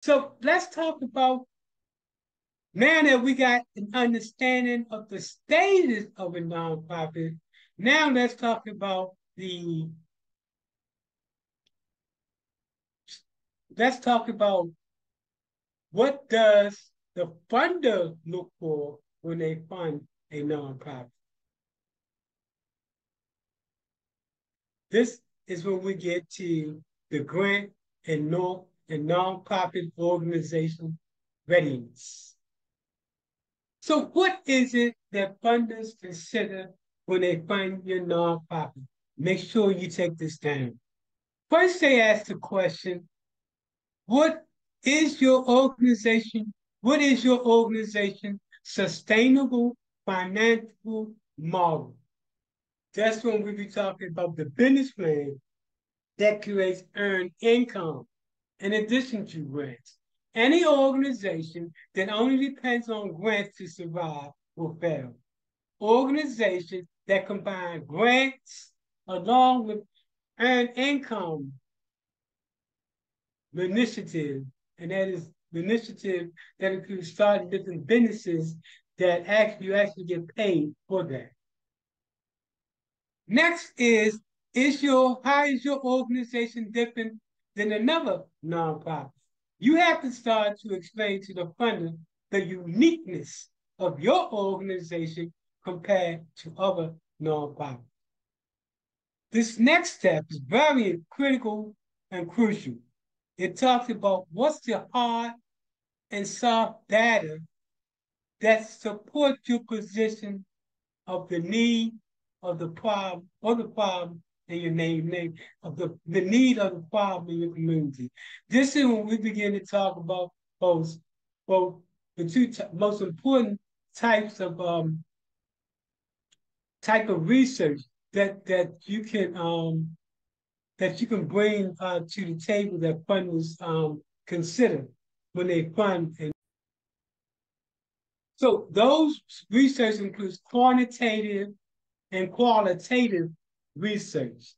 So let's talk about now that we got an understanding of the status of a nonprofit. Now let's talk about the let's talk about what does the funder look for when they fund a nonprofit. This is when we get to the grant and no and nonprofit organization readiness. So what is it that funders consider when they fund your nonprofit? Make sure you take this down. First, they ask the question, what is your organization, what is your organization sustainable financial model? That's when we be talking about the business plan that creates earned income in addition to grants. Any organization that only depends on grants to survive will fail. Organizations that combine grants along with earned income initiative, and that is the initiative that includes starting different businesses that actually you actually get paid for that. Next is, is your how is your organization different than another nonprofit? You have to start to explain to the funder the uniqueness of your organization compared to other nonprofits. This next step is very critical and crucial. It talks about what's the hard and soft data that support your position of the need of the problem or the problem in your name, name of the, the need of the problem in your community. This is when we begin to talk about both, both the two most important types of um, type of research that that you can um, that you can bring uh, to the table that funders um, consider when they fund. And so those research includes quantitative and qualitative research.